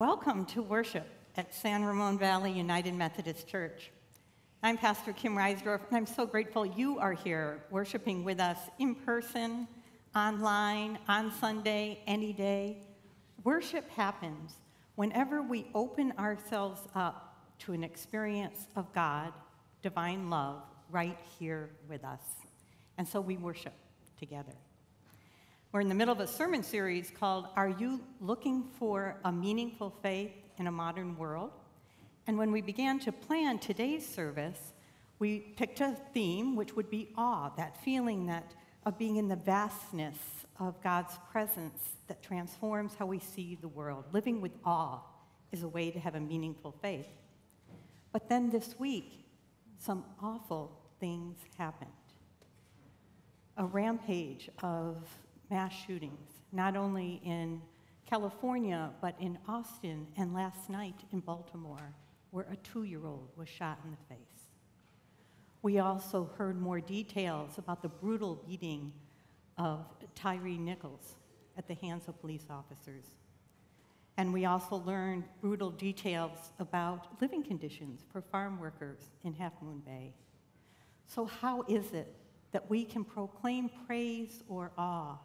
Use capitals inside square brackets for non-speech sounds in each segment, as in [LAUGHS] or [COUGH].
Welcome to worship at San Ramon Valley United Methodist Church. I'm Pastor Kim Risedorph, and I'm so grateful you are here worshiping with us in person, online, on Sunday, any day. Worship happens whenever we open ourselves up to an experience of God, divine love, right here with us. And so we worship together. We're in the middle of a sermon series called Are You Looking for a Meaningful Faith in a Modern World? And when we began to plan today's service, we picked a theme which would be awe, that feeling that of being in the vastness of God's presence that transforms how we see the world. Living with awe is a way to have a meaningful faith. But then this week, some awful things happened. A rampage of mass shootings, not only in California, but in Austin and last night in Baltimore, where a two year old was shot in the face. We also heard more details about the brutal beating of Tyree Nichols at the hands of police officers. And we also learned brutal details about living conditions for farm workers in Half Moon Bay. So, how is it that we can proclaim praise or awe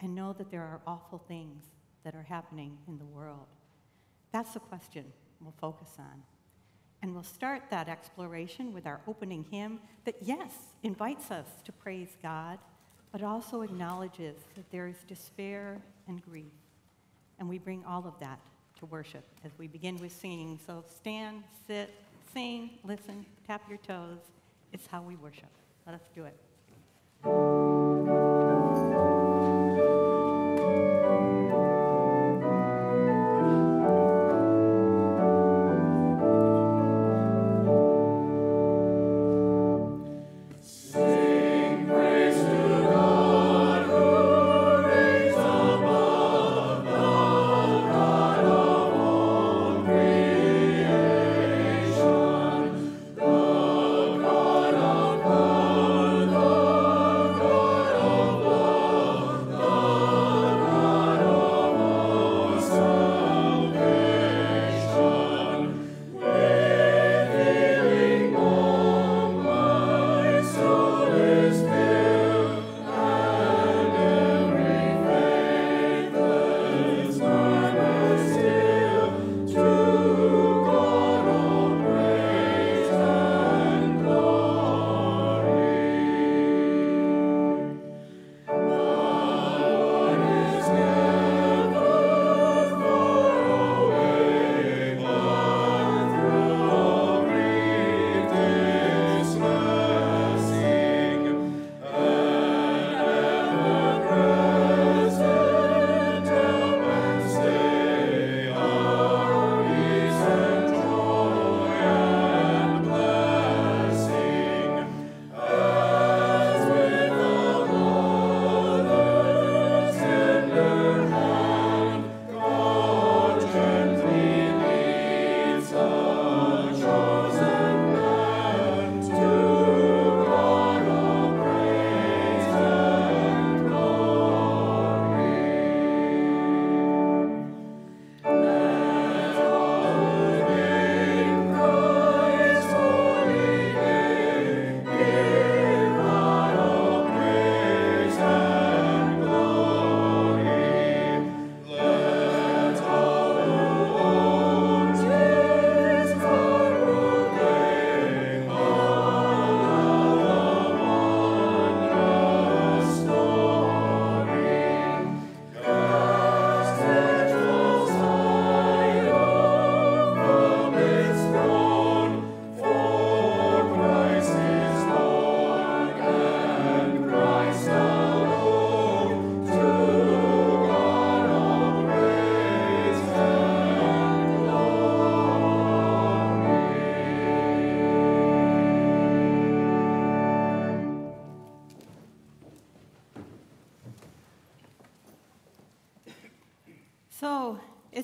and know that there are awful things that are happening in the world? That's the question we'll focus on. And we'll start that exploration with our opening hymn that, yes, invites us to praise God, but also acknowledges that there is despair and grief. And we bring all of that to worship as we begin with singing. So stand, sit, sing, listen, tap your toes. It's how we worship. Let us do it.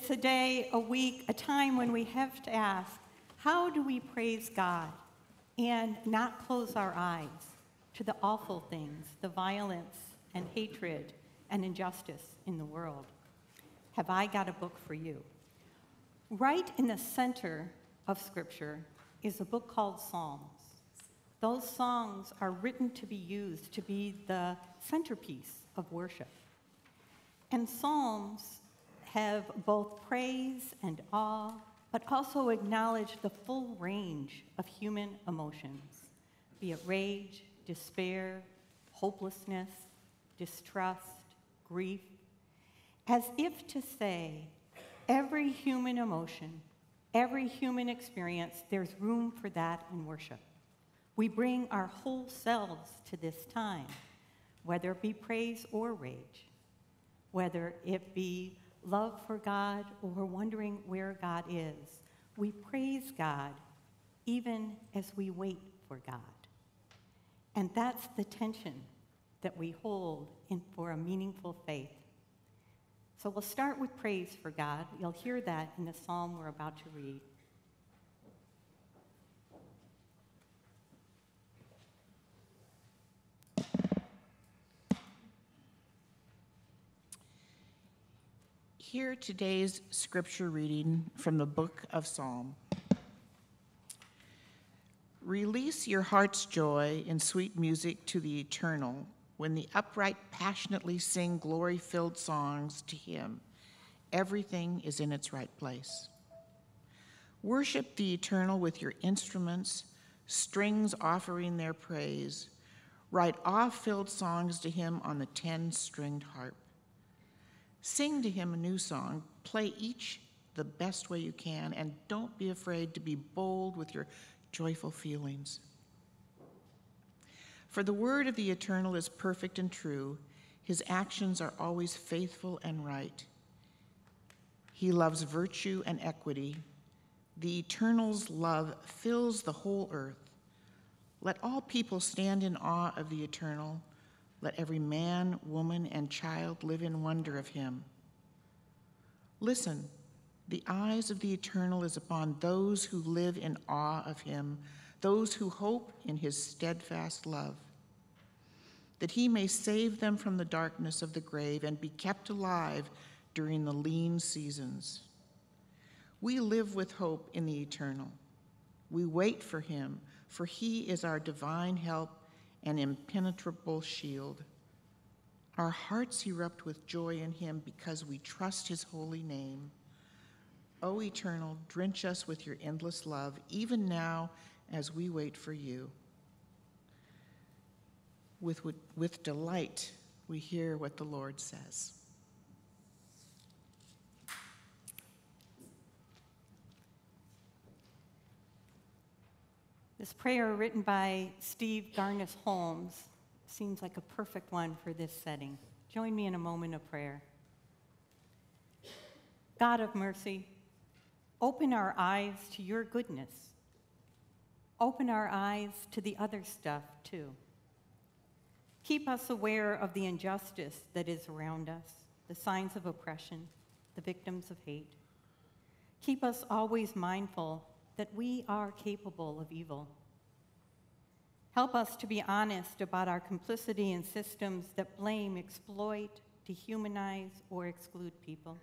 It's a day, a week, a time when we have to ask, how do we praise God and not close our eyes to the awful things, the violence and hatred and injustice in the world? Have I got a book for you? Right in the center of Scripture is a book called Psalms. Those songs are written to be used to be the centerpiece of worship. And Psalms have both praise and awe, but also acknowledge the full range of human emotions, be it rage, despair, hopelessness, distrust, grief, as if to say, every human emotion, every human experience, there's room for that in worship. We bring our whole selves to this time, whether it be praise or rage, whether it be love for God or wondering where God is. We praise God even as we wait for God. And that's the tension that we hold in, for a meaningful faith. So we'll start with praise for God. You'll hear that in the psalm we're about to read. Hear today's scripture reading from the book of Psalm. Release your heart's joy in sweet music to the eternal when the upright passionately sing glory filled songs to him. Everything is in its right place. Worship the eternal with your instruments, strings offering their praise. Write awe filled songs to him on the ten stringed harp. Sing to him a new song. Play each the best way you can, and don't be afraid to be bold with your joyful feelings. For the word of the eternal is perfect and true, his actions are always faithful and right. He loves virtue and equity. The eternal's love fills the whole earth. Let all people stand in awe of the eternal let every man, woman, and child live in wonder of him. Listen, the eyes of the eternal is upon those who live in awe of him, those who hope in his steadfast love, that he may save them from the darkness of the grave and be kept alive during the lean seasons. We live with hope in the eternal. We wait for him, for he is our divine help an impenetrable shield. Our hearts erupt with joy in him because we trust his holy name. O Eternal, drench us with your endless love, even now as we wait for you. With, with delight, we hear what the Lord says. This prayer, written by Steve Garnaas-Holmes, seems like a perfect one for this setting. Join me in a moment of prayer. God of mercy, open our eyes to your goodness. Open our eyes to the other stuff, too. Keep us aware of the injustice that is around us, the signs of oppression, the victims of hate. Keep us always mindful that we are capable of evil. Help us to be honest about our complicity in systems that blame, exploit, dehumanize, or exclude people.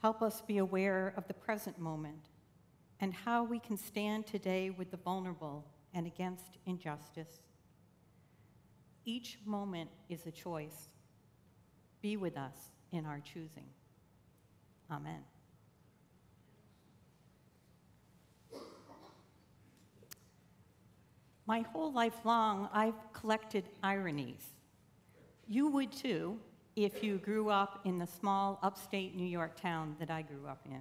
Help us be aware of the present moment and how we can stand today with the vulnerable and against injustice. Each moment is a choice. Be with us in our choosing. Amen. My whole life long, I've collected ironies. You would too if you grew up in the small upstate New York town that I grew up in.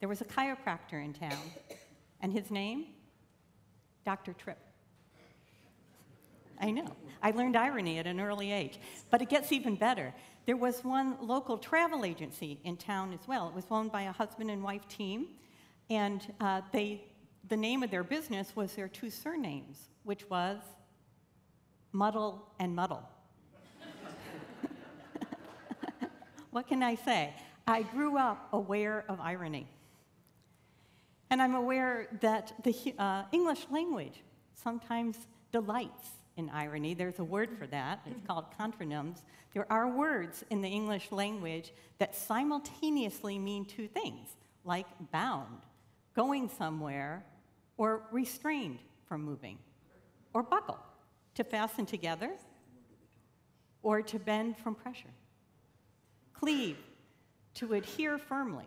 There was a chiropractor in town, and his name? Dr. Tripp. I know. I learned irony at an early age. But it gets even better. There was one local travel agency in town as well. It was owned by a husband and wife team, and uh, they the name of their business was their two surnames, which was Muddle and Muddle. [LAUGHS] what can I say? I grew up aware of irony. And I'm aware that the uh, English language sometimes delights in irony. There's a word for that. It's called contronyms. There are words in the English language that simultaneously mean two things, like bound, going somewhere, or restrained from moving, or buckle, to fasten together, or to bend from pressure. Cleave, to adhere firmly,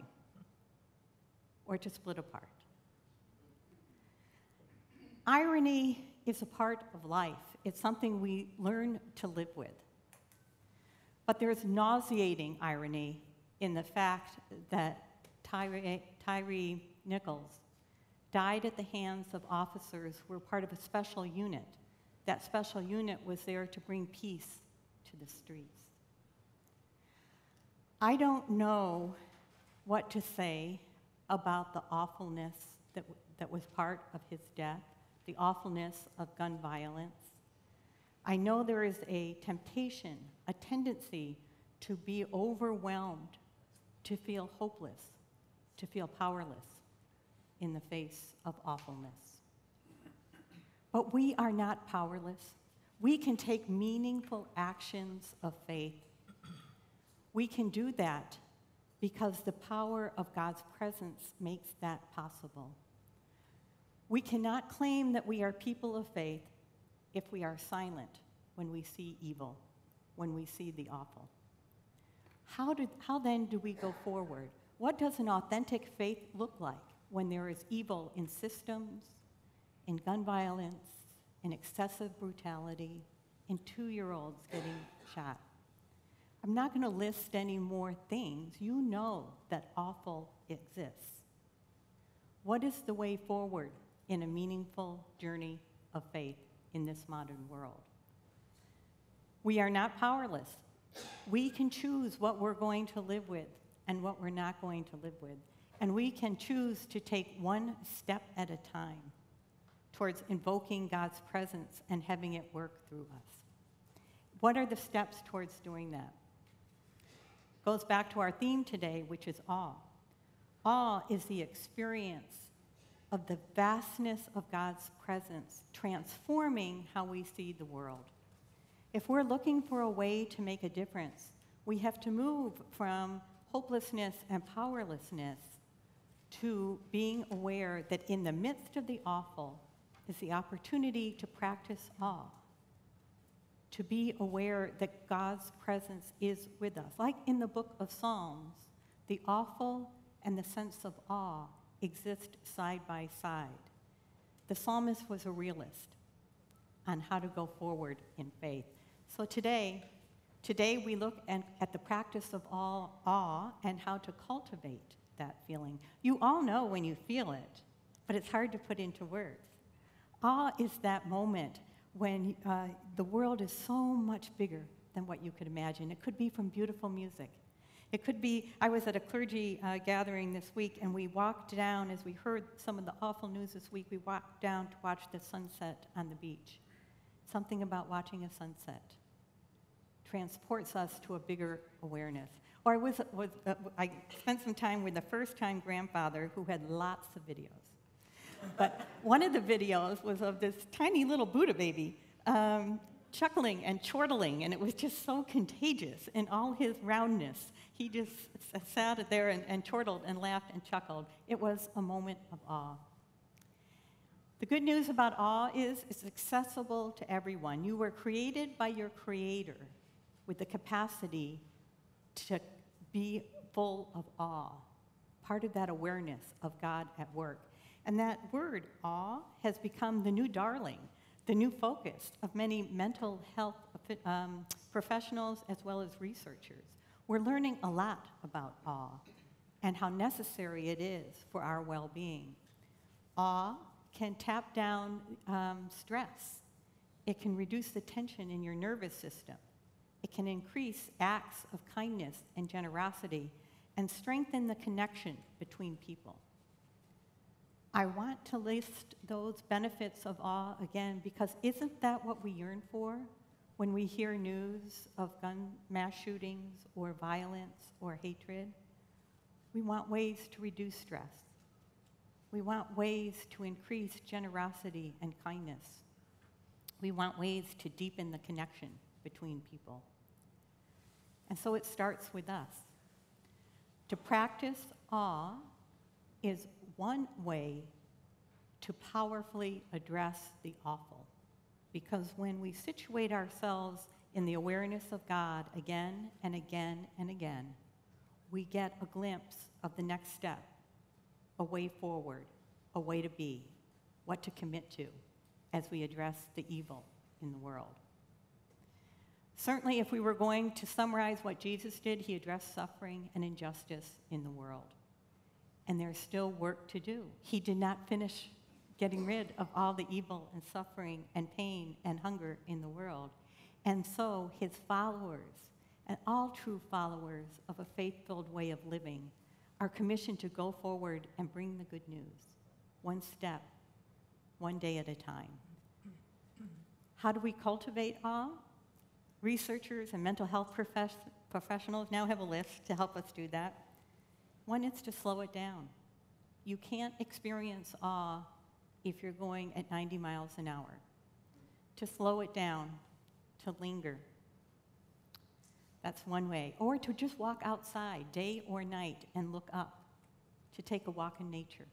or to split apart. Irony is a part of life. It's something we learn to live with. But there's nauseating irony in the fact that Tyree, Tyree Nichols died at the hands of officers who were part of a special unit. That special unit was there to bring peace to the streets. I don't know what to say about the awfulness that, that was part of his death, the awfulness of gun violence. I know there is a temptation, a tendency to be overwhelmed, to feel hopeless, to feel powerless in the face of awfulness. But we are not powerless. We can take meaningful actions of faith. We can do that because the power of God's presence makes that possible. We cannot claim that we are people of faith if we are silent when we see evil, when we see the awful. How, did, how then do we go forward? What does an authentic faith look like when there is evil in systems, in gun violence, in excessive brutality, in two year olds getting shot? I'm not going to list any more things. You know that awful exists. What is the way forward in a meaningful journey of faith in this modern world? We are not powerless. We can choose what we're going to live with and what we're not going to live with. And we can choose to take one step at a time towards invoking God's presence and having it work through us. What are the steps towards doing that? Goes back to our theme today, which is awe. Awe is the experience of the vastness of God's presence transforming how we see the world. If we're looking for a way to make a difference, we have to move from hopelessness and powerlessness to being aware that in the midst of the awful is the opportunity to practice awe, to be aware that God's presence is with us. Like in the book of Psalms, the awful and the sense of awe exist side by side. The psalmist was a realist on how to go forward in faith. So today, today we look at, at the practice of all awe and how to cultivate that feeling. You all know when you feel it, but it's hard to put into words. Awe is that moment when uh, the world is so much bigger than what you could imagine. It could be from beautiful music. It could be, I was at a clergy uh, gathering this week, and we walked down, as we heard some of the awful news this week, we walked down to watch the sunset on the beach. Something about watching a sunset transports us to a bigger awareness. Or uh, I spent some time with the first time grandfather who had lots of videos. But one of the videos was of this tiny little Buddha baby um, chuckling and chortling, and it was just so contagious in all his roundness. He just sat there and, and chortled and laughed and chuckled. It was a moment of awe. The good news about awe is it's accessible to everyone. You were created by your Creator with the capacity to be full of awe, part of that awareness of God at work. And that word, awe, has become the new darling, the new focus of many mental health um, professionals as well as researchers. We're learning a lot about awe and how necessary it is for our well being. Awe can tap down um, stress, it can reduce the tension in your nervous system, can increase acts of kindness and generosity and strengthen the connection between people. I want to list those benefits of awe again because isn't that what we yearn for when we hear news of gun mass shootings or violence or hatred? We want ways to reduce stress. We want ways to increase generosity and kindness. We want ways to deepen the connection between people. And so it starts with us. To practice awe is one way to powerfully address the awful. Because when we situate ourselves in the awareness of God again and again and again, we get a glimpse of the next step, a way forward, a way to be, what to commit to as we address the evil in the world. Certainly, if we were going to summarize what Jesus did, he addressed suffering and injustice in the world. And there's still work to do. He did not finish getting rid of all the evil and suffering and pain and hunger in the world. And so his followers, and all true followers of a faith filled way of living, are commissioned to go forward and bring the good news, one step, one day at a time. How do we cultivate awe? Researchers and mental health profess- professionals now have a list to help us do that. One is to slow it down. You can't experience awe if you're going at 90 miles an hour. To slow it down, to linger. That's one way. Or to just walk outside, day or night, and look up, to take a walk in nature.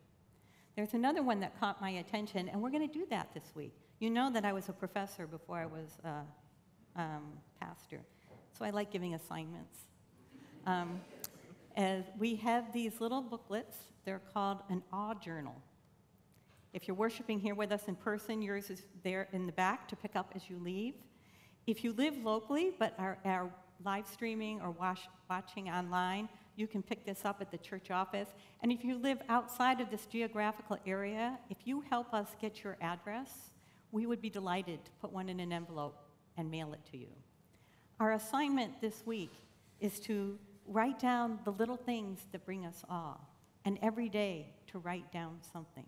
There's another one that caught my attention, and we're going to do that this week. You know that I was a professor before I was a um, pastor, so I like giving assignments. Um, as we have these little booklets, they're called an awe journal. If you're worshiping here with us in person, yours is there in the back to pick up as you leave. If you live locally but are, are live streaming or watch, watching online, you can pick this up at the church office. And if you live outside of this geographical area, if you help us get your address, we would be delighted to put one in an envelope and mail it to you. Our assignment this week is to write down the little things that bring us awe, and every day to write down something.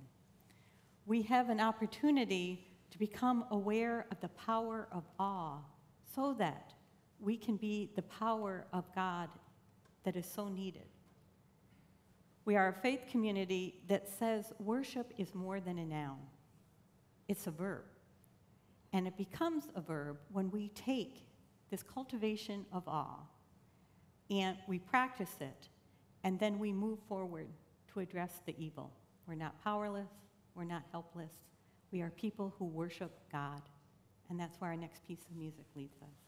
We have an opportunity to become aware of the power of awe so that we can be the power of God that is so needed. We are a faith community that says worship is more than a noun, it's a verb. And it becomes a verb when we take this cultivation of awe and we practice it, and then we move forward to address the evil. We're not powerless, we're not helpless. We are people who worship God. And that's where our next piece of music leads us.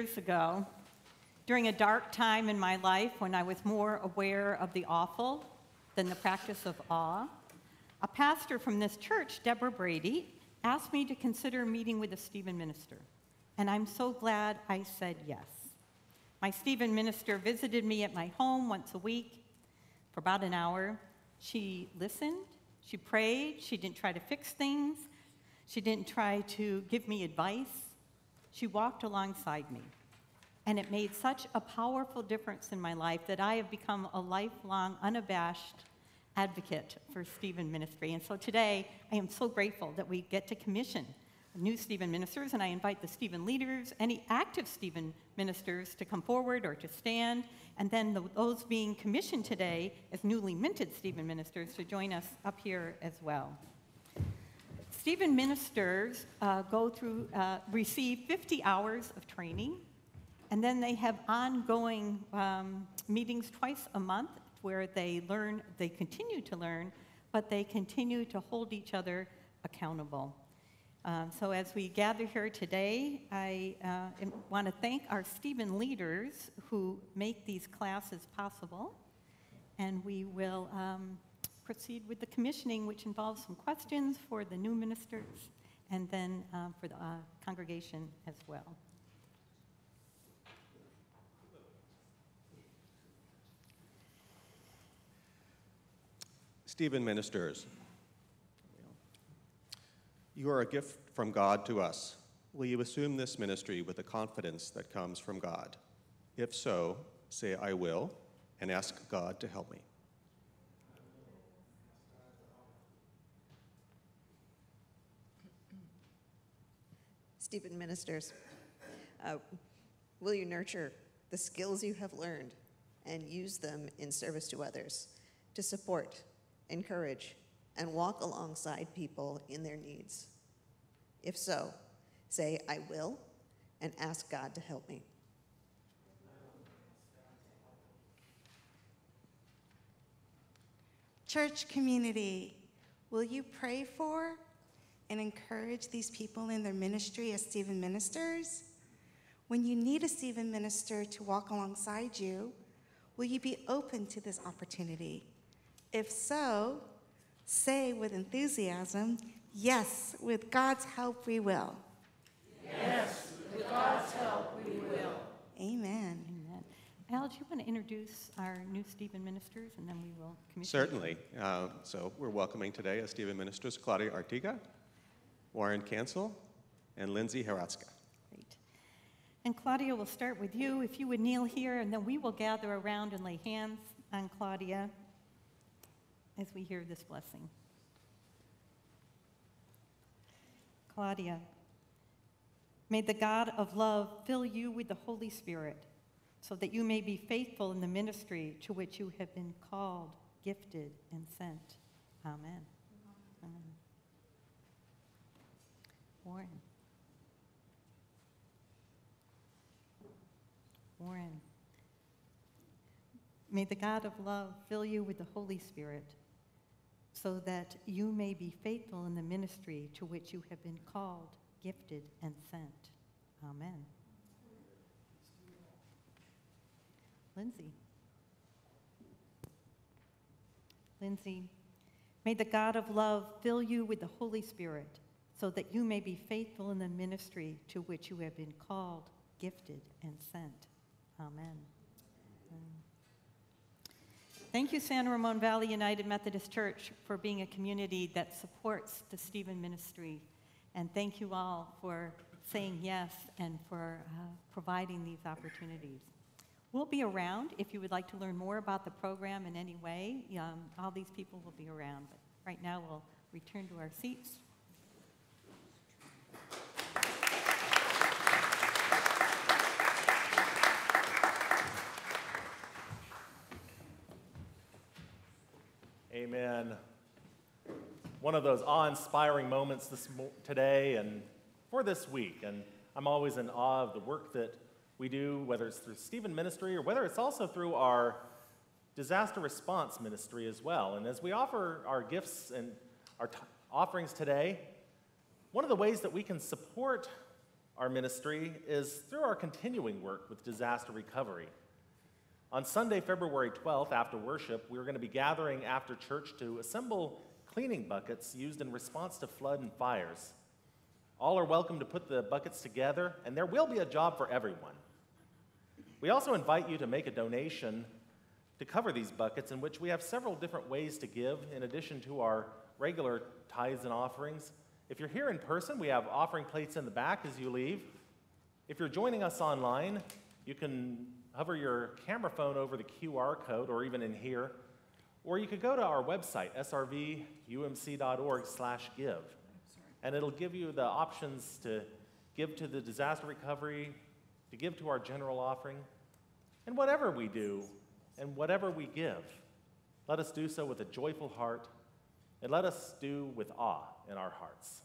Years ago, during a dark time in my life when I was more aware of the awful than the practice of awe, a pastor from this church, Deborah Brady, asked me to consider meeting with a Stephen minister. And I'm so glad I said yes. My Stephen minister visited me at my home once a week for about an hour. She listened, she prayed, she didn't try to fix things, she didn't try to give me advice. She walked alongside me. And it made such a powerful difference in my life that I have become a lifelong, unabashed advocate for Stephen Ministry. And so today, I am so grateful that we get to commission new Stephen ministers, and I invite the Stephen leaders, any active Stephen ministers, to come forward or to stand, and then the, those being commissioned today as newly minted Stephen ministers to join us up here as well. Stephen ministers uh, go through, uh, receive 50 hours of training, and then they have ongoing um, meetings twice a month where they learn, they continue to learn, but they continue to hold each other accountable. Um, so as we gather here today, I uh, want to thank our Stephen leaders who make these classes possible. And we will um, proceed with the commissioning, which involves some questions for the new ministers and then um, for the uh, congregation as well. Stephen ministers, you are a gift from God to us. Will you assume this ministry with the confidence that comes from God? If so, say, I will, and ask God to help me. Stephen Ministers, uh, will you nurture the skills you have learned and use them in service to others to support, encourage, and walk alongside people in their needs? If so, say, I will, and ask God to help me. Church community, will you pray for and encourage these people in their ministry as Stephen ministers? When you need a Stephen minister to walk alongside you, will you be open to this opportunity? If so, say with enthusiasm, Yes, with God's help we will. Yes, with God's help we will. Amen. Amen. Al, do you want to introduce our new Stephen ministers and then we will commission? Certainly. Uh, so we're welcoming today as Stephen ministers Claudia Artiga, Warren Cancel, and Lindsay Heratzka. Great. And Claudia, we'll start with you. If you would kneel here, and then we will gather around and lay hands on Claudia as we hear this blessing. Claudia, may the God of love fill you with the Holy Spirit so that you may be faithful in the ministry to which you have been called, gifted, and sent. Amen. Amen. Warren. Warren. May the God of love fill you with the Holy Spirit so that you may be faithful in the ministry to which you have been called, gifted, and sent. Amen. Lindsay. Lindsay, may the God of love fill you with the Holy Spirit so that you may be faithful in the ministry to which you have been called, gifted, and sent. Amen. Thank you, San Ramon Valley United Methodist Church, for being a community that supports the Stephen Ministry. And thank you all for saying yes and for uh, providing these opportunities. We'll be around if you would like to learn more about the program in any way. Um, all these people will be around. But right now, we'll return to our seats. Amen. One of those awe inspiring moments this today and for this week. And I'm always in awe of the work that we do, whether it's through Stephen Ministry or whether it's also through our disaster response ministry as well. And as we offer our gifts and our t- offerings today, one of the ways that we can support our ministry is through our continuing work with disaster recovery. On Sunday, February 12th, after worship, we're going to be gathering after church to assemble cleaning buckets used in response to flood and fires. All are welcome to put the buckets together, and there will be a job for everyone. We also invite you to make a donation to cover these buckets, in which we have several different ways to give in addition to our regular tithes and offerings. If you're here in person, we have offering plates in the back as you leave. If you're joining us online, you can hover your camera phone over the QR code or even in here, or you could go to our website, srvumc.org slash give, and it'll give you the options to give to the disaster recovery, to give to our general offering, and whatever we do and whatever we give, let us do so with a joyful heart and let us do with awe in our hearts.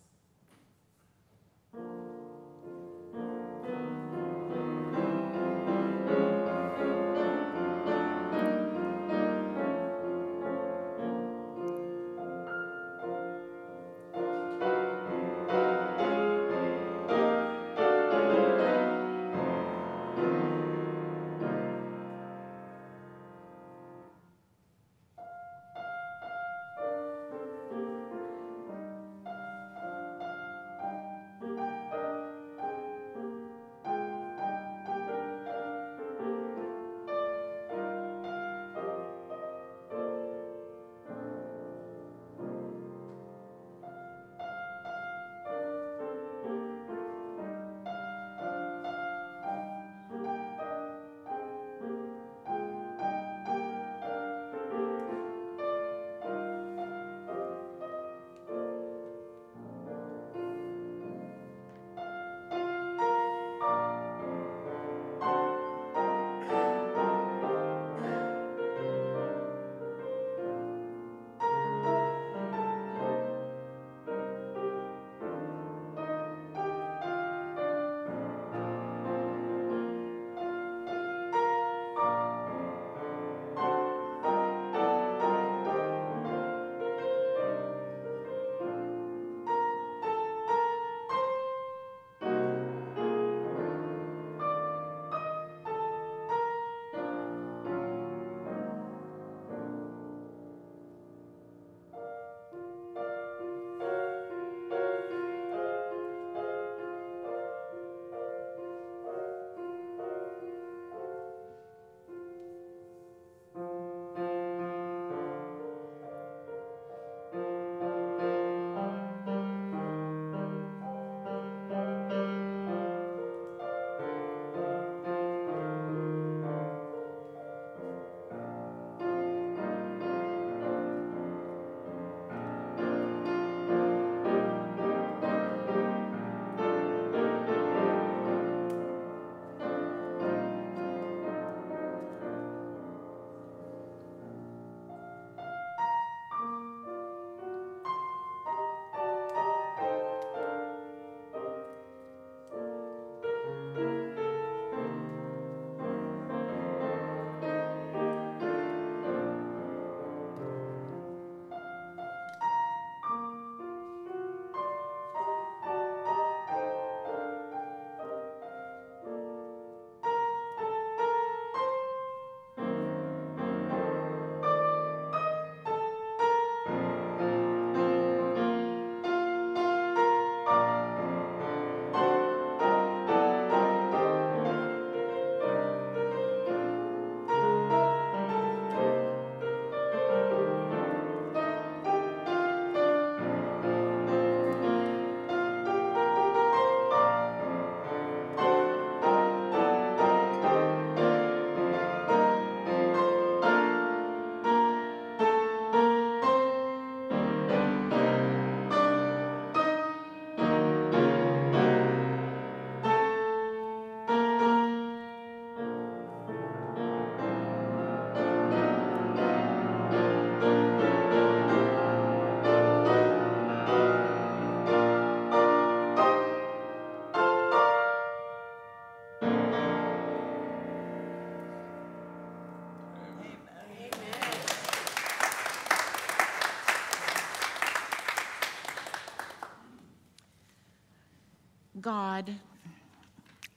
God,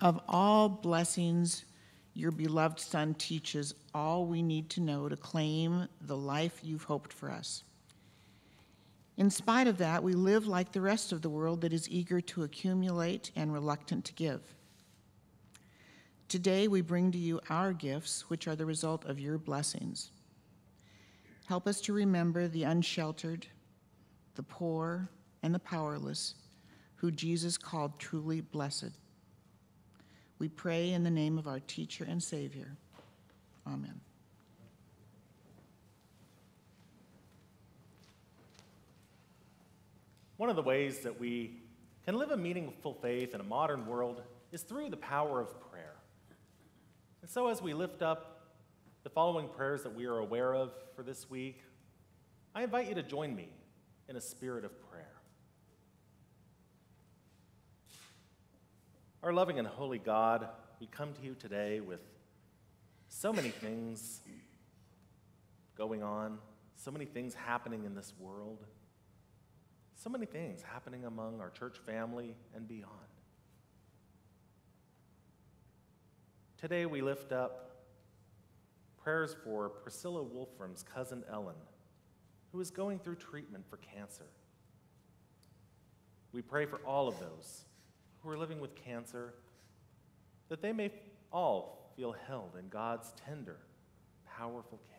Of all blessings, your beloved Son teaches all we need to know to claim the life you've hoped for us. In spite of that, we live like the rest of the world that is eager to accumulate and reluctant to give. Today, we bring to you our gifts, which are the result of your blessings. Help us to remember the unsheltered, the poor, and the powerless, who Jesus called truly blessed. We pray in the name of our teacher and Savior. Amen. One of the ways that we can live a meaningful faith in a modern world is through the power of prayer. And so, as we lift up the following prayers that we are aware of for this week, I invite you to join me in a spirit of prayer. Our loving and holy God, we come to you today with so many things going on, so many things happening in this world, so many things happening among our church family and beyond. Today we lift up prayers for Priscilla Wolfram's cousin Ellen, who is going through treatment for cancer. We pray for all of those who are living with cancer that they may all feel held in God's tender, powerful care.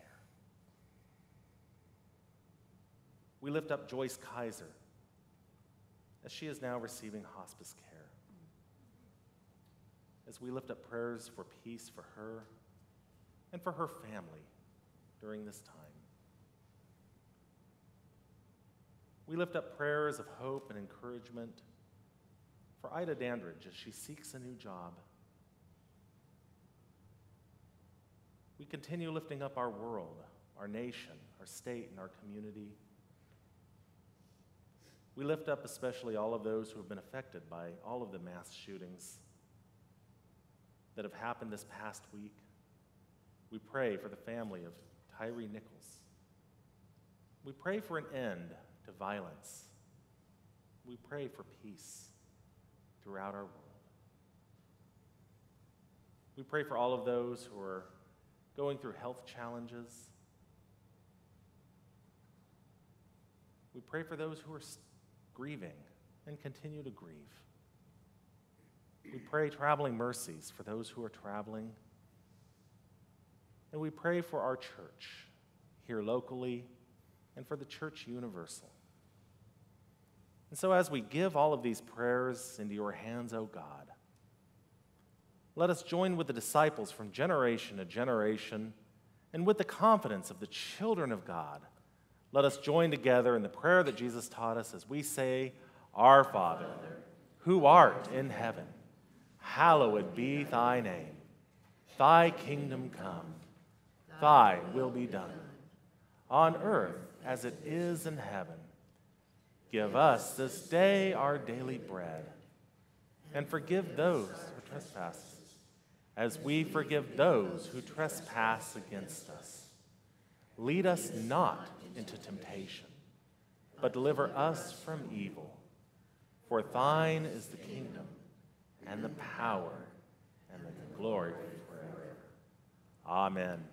We lift up Joyce Kaiser as she is now receiving hospice care. As we lift up prayers for peace for her and for her family during this time. We lift up prayers of hope and encouragement for Ida Dandridge as she seeks a new job. We continue lifting up our world, our nation, our state, and our community. We lift up especially all of those who have been affected by all of the mass shootings that have happened this past week. We pray for the family of Tyre Nichols. We pray for an end to violence. We pray for peace throughout our world. We pray for all of those who are going through health challenges. We pray for those who are grieving and continue to grieve. We pray traveling mercies for those who are traveling. And we pray for our church here locally and for the church universal. And so, as we give all of these prayers into your hands, O God, let us join with the disciples from generation to generation and with the confidence of the children of God. Let us join together in the prayer that Jesus taught us as we say, Our Father, who art in heaven, hallowed be thy name. Thy kingdom come, thy will be done, on earth as it is in heaven. Give us this day our daily bread, and forgive those who trespass, as we forgive those who trespass against us. Lead us not into temptation, but deliver us from evil. For thine is the kingdom, and the power, and the glory forever. Amen.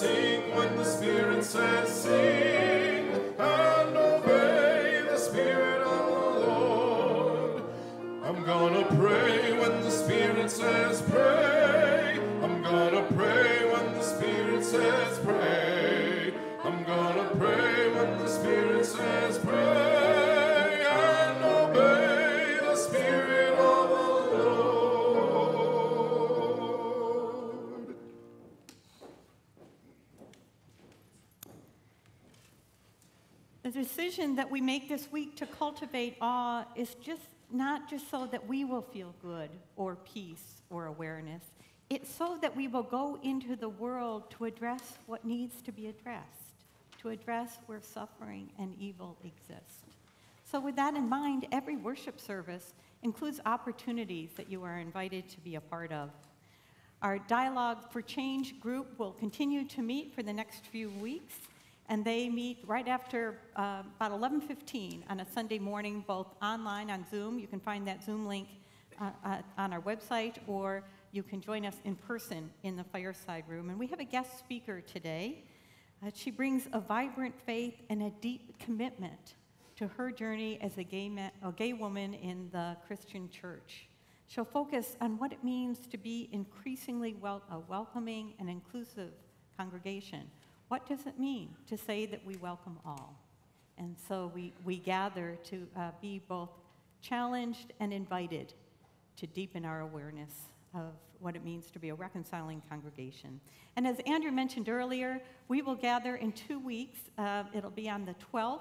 Sing when the Spirit says sing. And obey the Spirit of the Lord. I'm gonna pray when the Spirit says pray. I'm gonna pray when the Spirit says pray. I'm gonna pray when the Spirit says pray. Decision that we make this week to cultivate awe is just not just so that we will feel good or peace or awareness. It's so that we will go into the world to address what needs to be addressed, to address where suffering and evil exist. So, with that in mind, every worship service includes opportunities that you are invited to be a part of. Our Dialogue for Change group will continue to meet for the next few weeks, and they meet right after uh, about 11:15 on a Sunday morning, both online on Zoom. You can find that Zoom link uh, uh, on our website, or you can join us in person in the fireside room. And we have a guest speaker today. Uh, she brings a vibrant faith and a deep commitment to her journey as a gay, a gay woman in the Christian church. She'll focus on what it means to be increasingly wel- a welcoming and inclusive congregation. What does it mean to say that we welcome all? And so we, we gather to uh, be both challenged and invited to deepen our awareness of what it means to be a reconciling congregation. And as Andrew mentioned earlier, we will gather in two weeks. Uh, it'll be on the 12th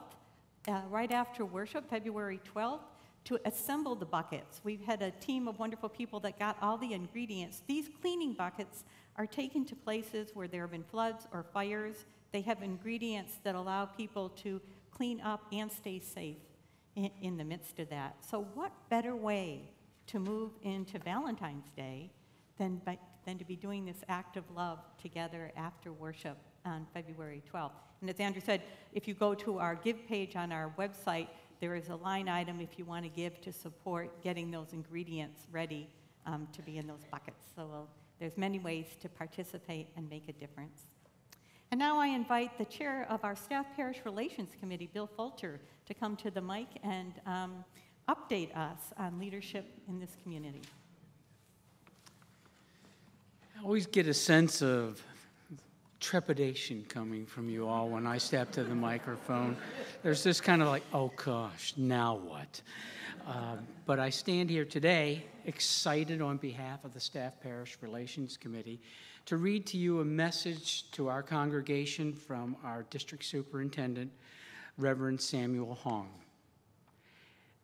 uh, right after worship, February 12th, to assemble the buckets. We've had a team of wonderful people that got all the ingredients. These cleaning buckets are taken to places where there have been floods or fires. They have ingredients that allow people to clean up and stay safe in, in the midst of that. So, what better way to move into Valentine's Day than, by, than to be doing this act of love together after worship on February 12th? And as Andrew said, if you go to our give page on our website, there is a line item if you want to give to support getting those ingredients ready um, to be in those buckets. So uh, there's many ways to participate and make a difference. And now I invite the chair of our Staff Parish Relations Committee, Bill Fulcher, to come to the mic and um, update us on leadership in this community. I always get a sense of trepidation coming from you all when I step to the microphone. There's this kind of like, oh gosh, now what? Uh, but I stand here today excited on behalf of the Staff Parish Relations Committee to read to you a message to our congregation from our district superintendent, Reverend Samuel Hong.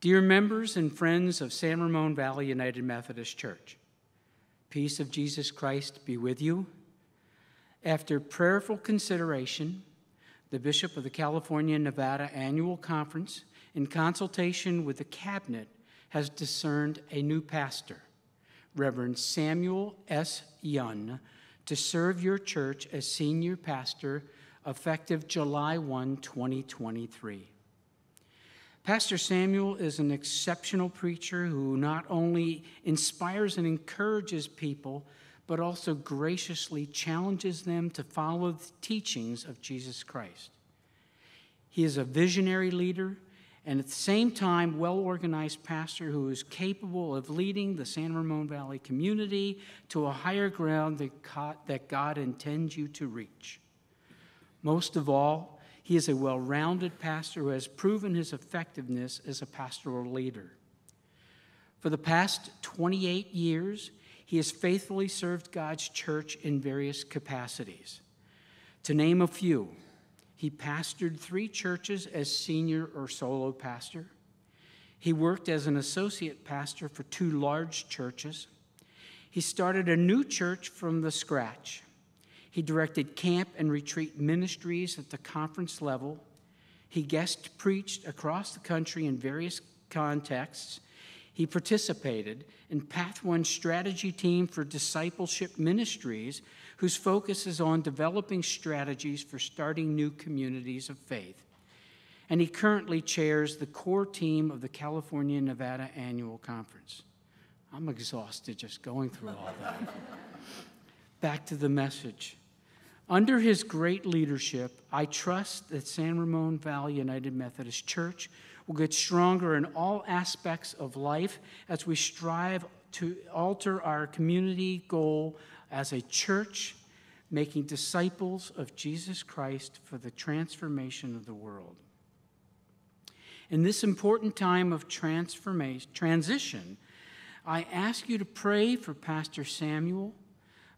Dear members and friends of San Ramon Valley United Methodist Church, peace of Jesus Christ be with you after prayerful consideration, the Bishop of the California Nevada Annual Conference, in consultation with the Cabinet, has discerned a new pastor, Reverend Samuel S. Yun, to serve your church as senior pastor effective July 1, 2023. Pastor Samuel is an exceptional preacher who not only inspires and encourages people, but also graciously challenges them to follow the teachings of Jesus Christ. He is a visionary leader and at the same time, well organized pastor who is capable of leading the San Ramon Valley community to a higher ground that God intends you to reach. Most of all, he is a well rounded pastor who has proven his effectiveness as a pastoral leader. For the past 28 years, he has faithfully served God's church in various capacities. To name a few, he pastored three churches as senior or solo pastor. He worked as an associate pastor for two large churches. He started a new church from the scratch. He directed camp and retreat ministries at the conference level. He guest preached across the country in various contexts he participated in Path One strategy team for discipleship ministries, whose focus is on developing strategies for starting new communities of faith. And he currently chairs the core team of the California Nevada Annual Conference. I'm exhausted just going through all that. [LAUGHS] Back to the message. Under his great leadership, I trust that San Ramon Valley United Methodist Church will get stronger in all aspects of life as we strive to alter our community goal as a church, making disciples of Jesus Christ for the transformation of the world. In this important time of transformation, transition, I ask you to pray for Pastor Samuel.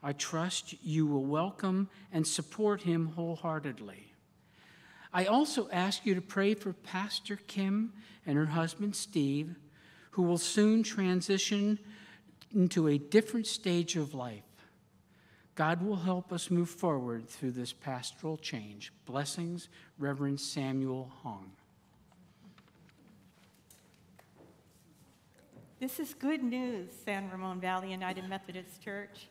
I trust you will welcome and support him wholeheartedly. I also ask you to pray for Pastor Kim and her husband Steve, who will soon transition into a different stage of life. God will help us move forward through this pastoral change. Blessings, Reverend Samuel Hong. This is good news, San Ramon Valley United Methodist Church.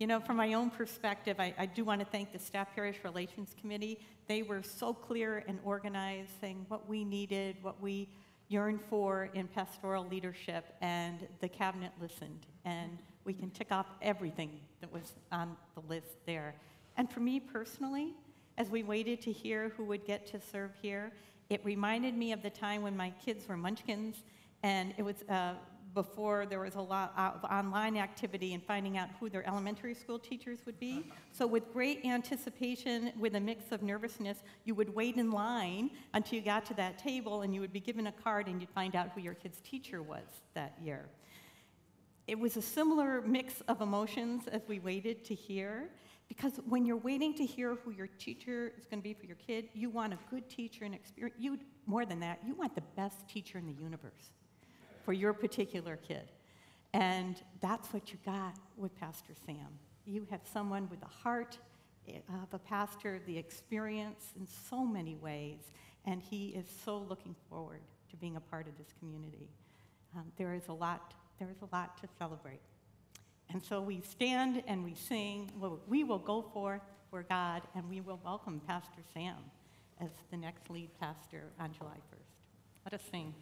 You know, from my own perspective, I, I do want to thank the Staff Parish Relations Committee. They were so clear and organized, saying what we needed, what we yearned for in pastoral leadership, and the cabinet listened. And we can tick off everything that was on the list there. And for me personally, as we waited to hear who would get to serve here, it reminded me of the time when my kids were munchkins, and it was uh, before there was a lot of online activity and finding out who their elementary school teachers would be. So, with great anticipation, with a mix of nervousness, you would wait in line until you got to that table and you would be given a card and you'd find out who your kid's teacher was that year. It was a similar mix of emotions as we waited to hear. Because when you're waiting to hear who your teacher is going to be for your kid, you want a good teacher and experience. You more than that, you want the best teacher in the universe for your particular kid. And that's what you got with Pastor Sam. You have someone with the heart of a pastor, the experience in so many ways, and he is so looking forward to being a part of this community. Um, there is a lot. There is a lot to celebrate. And so we stand and we sing. We will go forth for God, and we will welcome Pastor Sam as the next lead pastor on July 1st. Let us sing.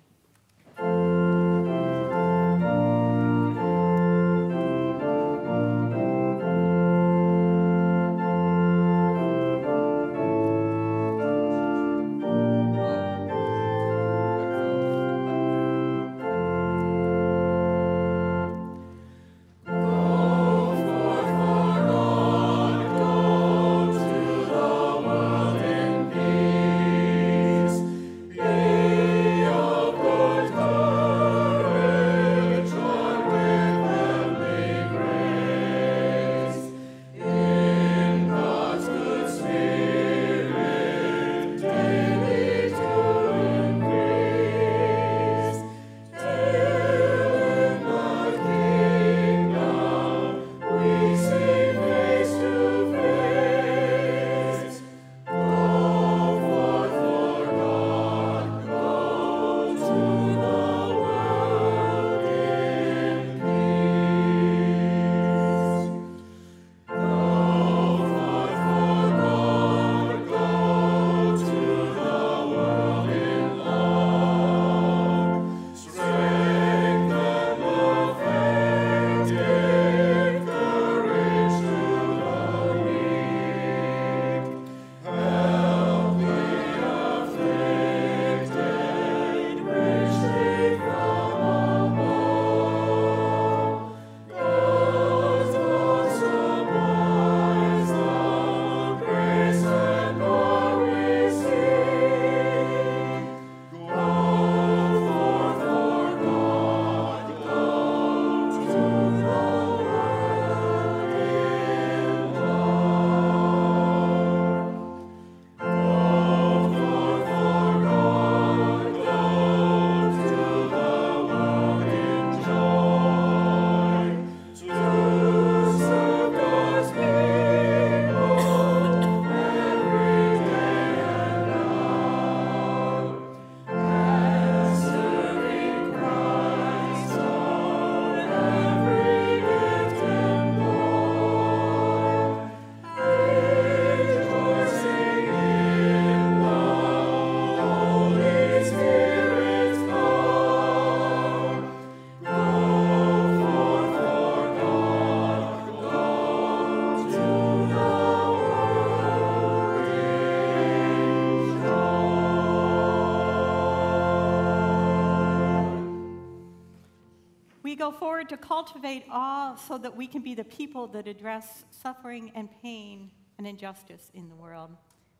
Go forward to cultivate awe so that we can be the people that address suffering and pain and injustice in the world.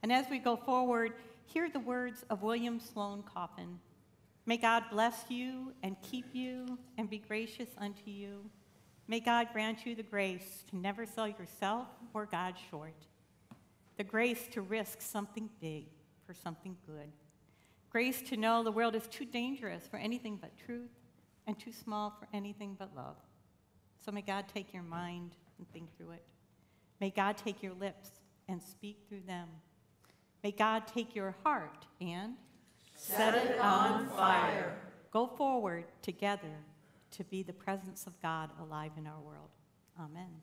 And as we go forward, hear the words of William Sloane Coffin May God bless you and keep you and be gracious unto you. May God grant you the grace to never sell yourself or God short, the grace to risk something big for something good, grace to know the world is too dangerous for anything but truth, and too small for anything but love. So may God take your mind and think through it. May God take your lips and speak through them. May God take your heart and set it on fire. Go forward together to be the presence of God alive in our world. Amen.